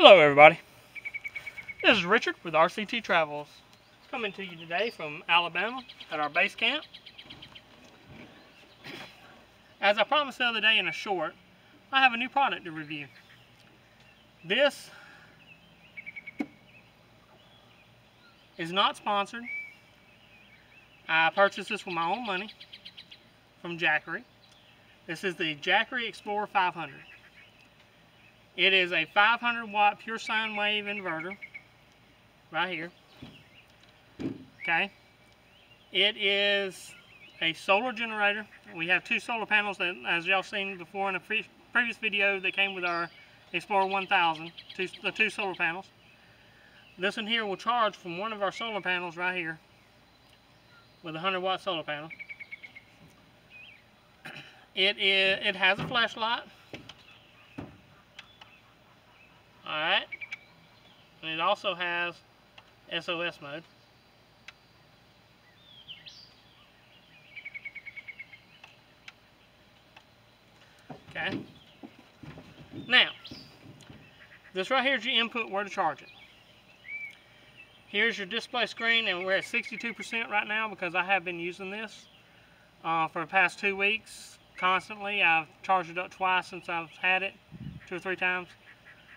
Hello everybody. This is Richard with RCT Travels. Coming to you today from Alabama at our base camp. As I promised the other day in a short, I have a new product to review. This is not sponsored. I purchased this with my own money from Jackery. This is the Jackery Explorer 500. It is a 500 watt pure sine wave inverter right here. Okay. It is a solar generator. We have two solar panels that, as y'all seen before in a pre previous video that came with our Explorer 1000, two, the two solar panels. This one here will charge from one of our solar panels right here with a 100 watt solar panel. It, is, it has a flashlight. Alright. And it also has SOS mode. Okay. Now, this right here is your input where to charge it. Here's your display screen and we're at 62% right now because I have been using this uh, for the past two weeks constantly. I've charged it up twice since I've had it, two or three times.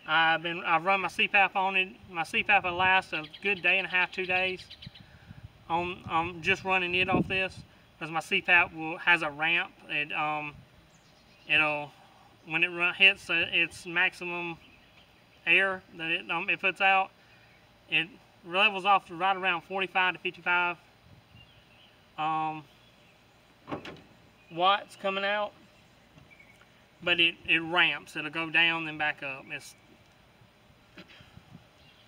I've been I've run my CPAP on it. My CPAP will last a good day and a half, two days. On um, just running it off this because my CPAP will has a ramp. It um it'll when it run, hits uh, its maximum air that it um, it puts out, it levels off to right around 45 to 55 um, watts coming out but it, it ramps it'll go down then back up it's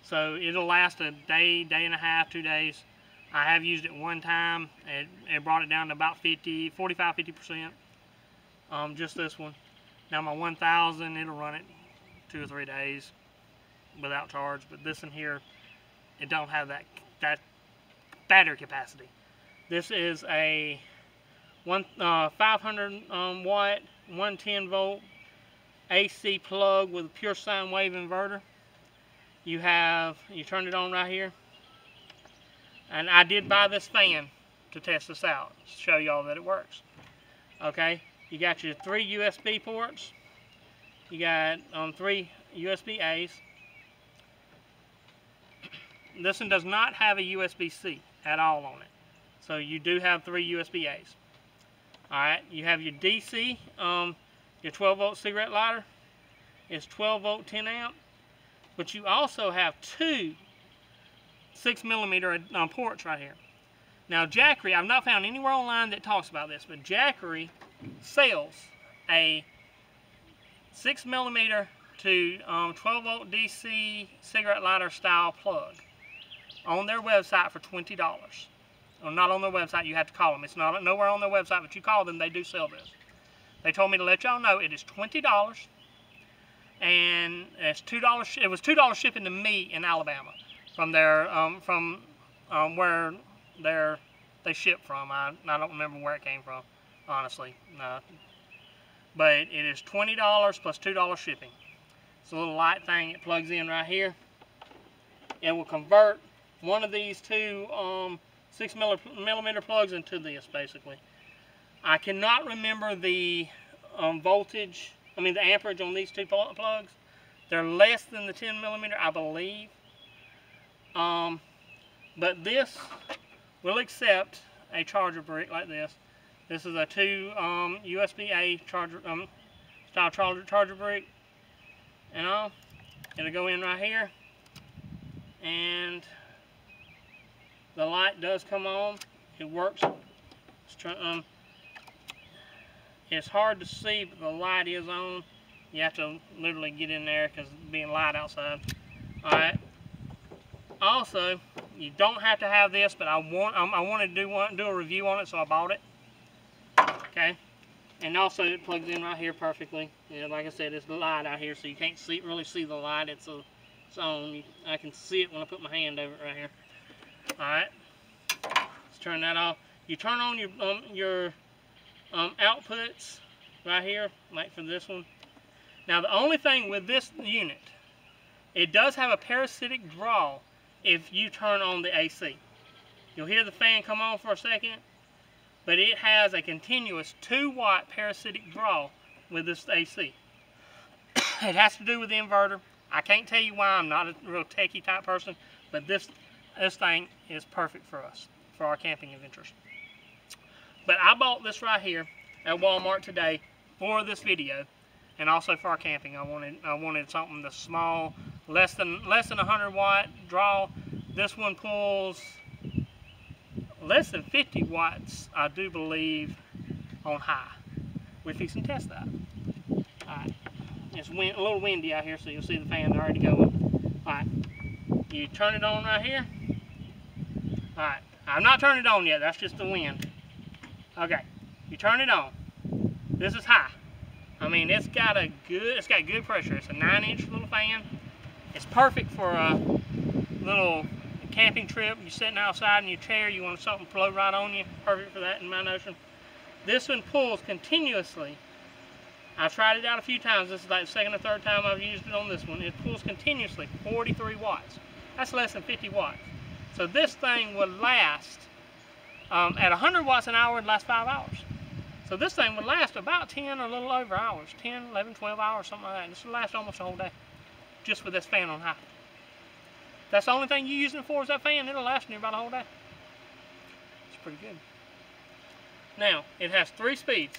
so it'll last a day, day and a half, two days. I have used it one time. It, it brought it down to about 50, 45, 50%. Um, just this one. Now my 1000, it'll run it two or three days without charge. But this in here, it don't have that, that battery capacity. This is a one uh, 500 um, watt, 110 volt AC plug with a pure sine wave inverter you have, you turn it on right here. And I did buy this fan to test this out, show y'all that it works. Okay, you got your three USB ports. You got um, three USB A's. This one does not have a USB-C at all on it. So you do have three USB A's. Alright, you have your DC, um, your 12 volt cigarette lighter. It's 12 volt 10 amp but you also have two 6 millimeter um, ports right here. Now Jackery, I've not found anywhere online that talks about this, but Jackery sells a 6 millimeter to um, 12 volt DC cigarette lighter style plug on their website for $20. Well, not on their website, you have to call them. It's not nowhere on their website, but you call them, they do sell this. They told me to let y'all know it is $20 and it's two dollars. It was two dollars shipping to me in Alabama from their um, from um, where they they ship from. I I don't remember where it came from, honestly. No. But it is twenty dollars plus two dollars shipping. It's a little light thing. It plugs in right here. It will convert one of these two um, six millimeter plugs into this basically. I cannot remember the um, voltage I mean the amperage on these two plugs. They're less than the 10 millimeter, I believe. Um, but this will accept a charger brick like this. This is a two um, USB-A charger um, style charger charger brick, and all. It'll go in right here, and the light does come on. It works. Um, it's hard to see, but the light is on. You have to literally get in there because being light outside. Alright. Also, you don't have to have this, but I want I wanted to do one do a review on it, so I bought it. Okay. And also it plugs in right here perfectly. And like I said, it's light out here, so you can't see really see the light. It's a it's on. I can see it when I put my hand over it right here. Alright. Let's turn that off. You turn on your um, your um, outputs right here, like for this one. Now the only thing with this unit It does have a parasitic draw if you turn on the AC. You'll hear the fan come on for a second, but it has a continuous 2 watt parasitic draw with this AC. it has to do with the inverter. I can't tell you why, I'm not a real techie type person, but this, this thing is perfect for us, for our camping adventures. But I bought this right here at Walmart today for this video and also for our camping. I wanted I wanted something that's small, less than less than 100 watt draw. This one pulls less than 50 watts, I do believe, on high. We're fixing to test that. Alright. It's wind, a little windy out here, so you'll see the fan already going. Alright. You turn it on right here. Alright. I'm not turning it on yet, that's just the wind. Okay. You turn it on. This is high. I mean, it's got a good, it's got good pressure. It's a nine inch little fan. It's perfect for a little camping trip. You're sitting outside in your chair, you want something to float right on you. Perfect for that in my notion. This one pulls continuously. I've tried it out a few times. This is like the second or third time I've used it on this one. It pulls continuously 43 watts. That's less than 50 watts. So this thing will last um, at 100 watts an hour, it lasts five hours. So this thing would last about 10 or a little over hours, 10, 11, 12 hours, something like that. This would last almost a whole day, just with this fan on high. That's the only thing you're using it for is that fan. It'll last you about a whole day. It's pretty good. Now, it has three speeds.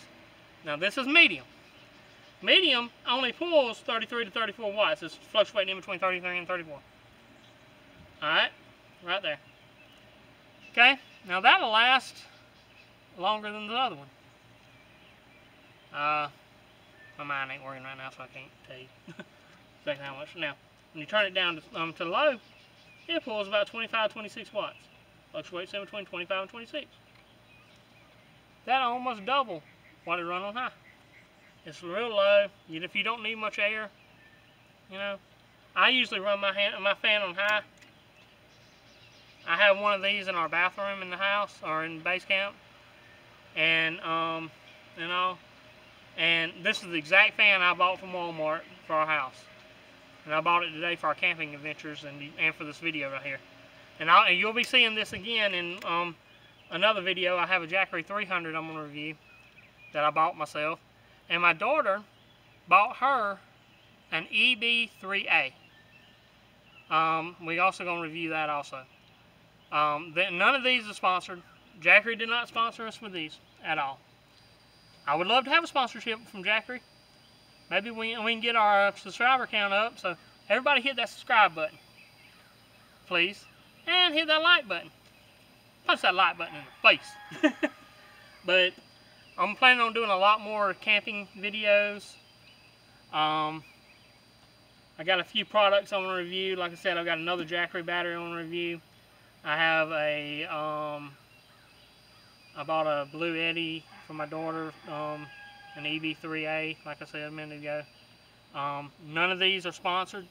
Now, this is medium. Medium only pulls 33 to 34 watts. It's fluctuating in between 33 and 34. Alright, right there. Okay, now that'll last longer than the other one. Uh, my mind ain't working right now, so I can't tell you exactly how much. Now, when you turn it down to, um, to low, it pulls about 25, 26 watts. Fluctuates in between 25 and 26. That almost double what it run on high. It's real low. If you don't need much air, you know, I usually run my hand, my fan on high. I have one of these in our bathroom in the house or in base camp, and um, you know, and this is the exact fan I bought from Walmart for our house. And I bought it today for our camping adventures and, and for this video right here. And, I'll, and you'll be seeing this again in um, another video. I have a Jackery 300 I'm going to review that I bought myself. And my daughter bought her an EB3A. Um, we also going to review that also. Um, none of these are sponsored. Jackery did not sponsor us with these at all. I would love to have a sponsorship from Jackery. Maybe we, we can get our subscriber count up. So everybody hit that subscribe button, please. And hit that like button. Punch that like button in the face. but I'm planning on doing a lot more camping videos. Um, I got a few products I want to review. Like I said, I've got another Jackery battery I want to review. I have a, um, I bought a Bluetti for my daughter, um, an EB3A, like I said a minute ago. Um, none of these are sponsored.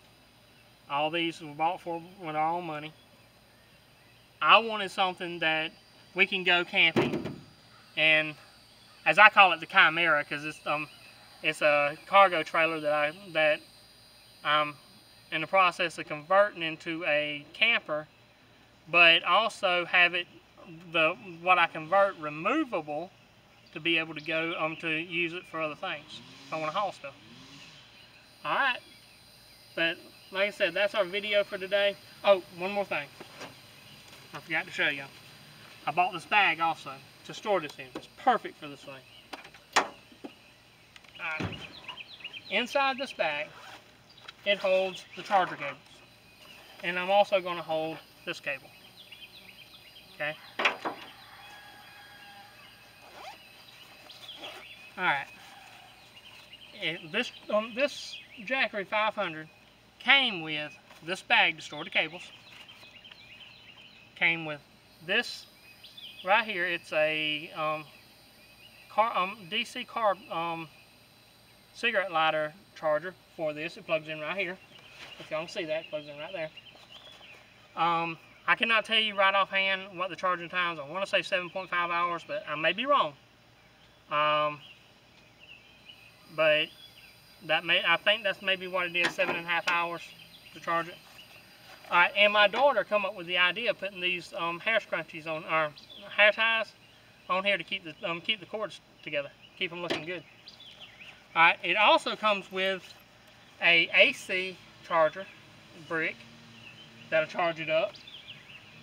All these were bought for with our own money. I wanted something that we can go camping, and as I call it, the Chimera, because it's um, it's a cargo trailer that I that I'm in the process of converting into a camper, but also have it the what I convert removable to be able to go um to use it for other things if I want to haul stuff. Alright. But like I said, that's our video for today. Oh, one more thing. I forgot to show you. I bought this bag also to store this in. It's perfect for this thing. Alright. Inside this bag, it holds the charger cables. And I'm also going to hold this cable. Okay. Alright. This um, this Jackery 500 came with this bag to store the cables. Came with this right here. It's a um, car, um, DC car um, cigarette lighter charger for this. It plugs in right here. If y'all can see that, plugs in right there. Um, I cannot tell you right offhand what the charging times. I want to say 7.5 hours, but I may be wrong. Um, but that may I think that's maybe what it is, seven and a half hours to charge it. All right, and my daughter come up with the idea of putting these um, hair scrunchies on, or hair ties on here to keep the um, keep the cords together, keep them looking good. All right, it also comes with a AC charger brick that'll charge it up.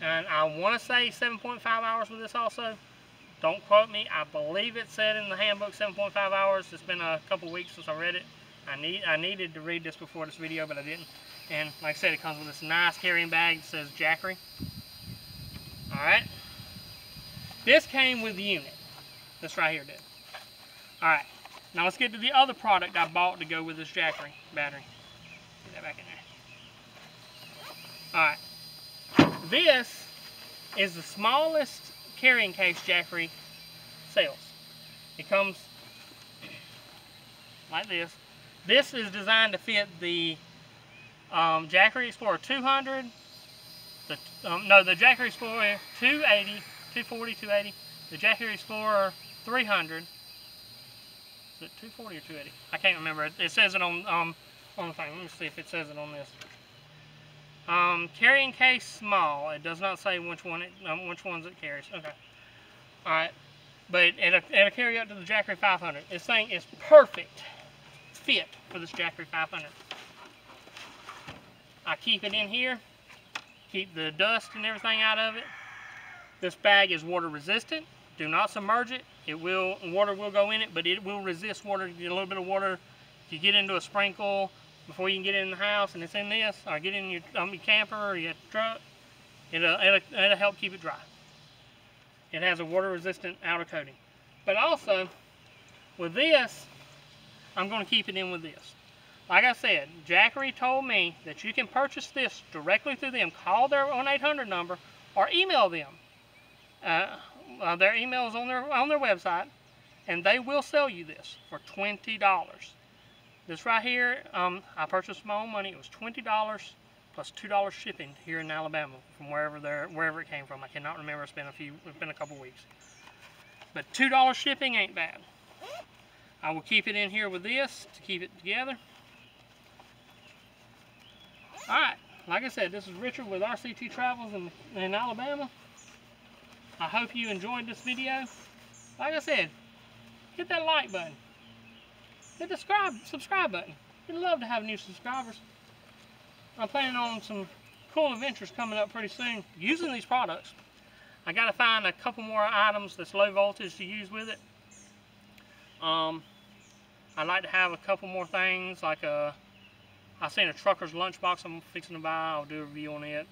And I want to say 7.5 hours with this also. Don't quote me. I believe it said in the handbook 7.5 hours. It's been a couple weeks since I read it. I need I needed to read this before this video, but I didn't. And like I said, it comes with this nice carrying bag that says Jackery. Alright. This came with the unit. This right here did. Alright. Now let's get to the other product I bought to go with this Jackery battery. Get that back in there. Alright. This is the smallest carrying case Jackery sells. It comes like this. This is designed to fit the um, Jackery Explorer 200, the, um, no, the Jackery Explorer 280, 240, 280, the Jackery Explorer 300, is it 240 or 280? I can't remember. It, it says it on um, on the thing. Let me see if it says it on this. Um, carrying case small. It does not say which one it, um, which ones it carries. Okay. All right. But it'll, it'll carry up to the Jackery 500. This thing is perfect fit for this Jackery 500. I keep it in here, keep the dust and everything out of it. This bag is water resistant. Do not submerge it. It will water will go in it, but it will resist water. You get a little bit of water. If you get into a sprinkle before you can get in the house and it's in this, or get in your, um, your camper or your truck, it'll, it'll, it'll help keep it dry. It has a water resistant outer coating. But also, with this, I'm going to keep it in with this. Like I said, Jackery told me that you can purchase this directly through them. Call their 1-800 number or email them. Uh, uh, their email is on their, on their website, and they will sell you this for $20. This right here, um, I purchased my own money. It was $20 plus $2 shipping here in Alabama from wherever there, wherever it came from. I cannot remember. It's been a few, it's been a couple weeks. But $2 shipping ain't bad. I will keep it in here with this to keep it together. Alright, like I said, this is Richard with RCT Travels in, in Alabama. I hope you enjoyed this video. Like I said, hit that like button. Hit the subscribe, subscribe button. We'd love to have new subscribers. I'm planning on some cool adventures coming up pretty soon using these products. I got to find a couple more items that's low voltage to use with it. Um, I'd like to have a couple more things like a I seen a trucker's lunchbox I'm fixing to buy. I'll do a review on it.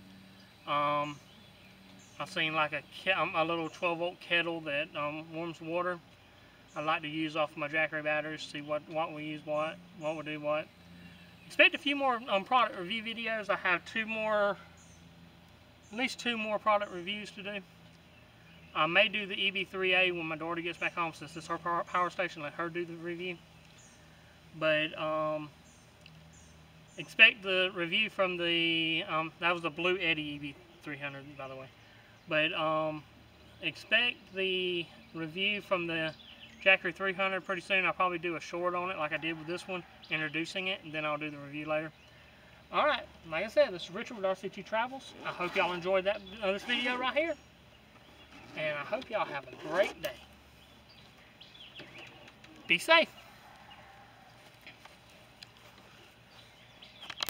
Um, I seen like a, um, a little 12 volt kettle that um, warms water. I like to use off my Jackery batteries, see what, what we use what, what we do what. Expect a few more um, product review videos. I have two more, at least two more product reviews to do. I may do the EB3A when my daughter gets back home since it's her power station, let her do the review. But um, expect the review from the, um, that was the Bluetti EB300 by the way. But um, expect the review from the Jackery 300 pretty soon. I'll probably do a short on it like I did with this one, introducing it, and then I'll do the review later. Alright, like I said, this is Richard with RCT Travels. I hope y'all enjoyed that uh, this video right here. And I hope y'all have a great day. Be safe.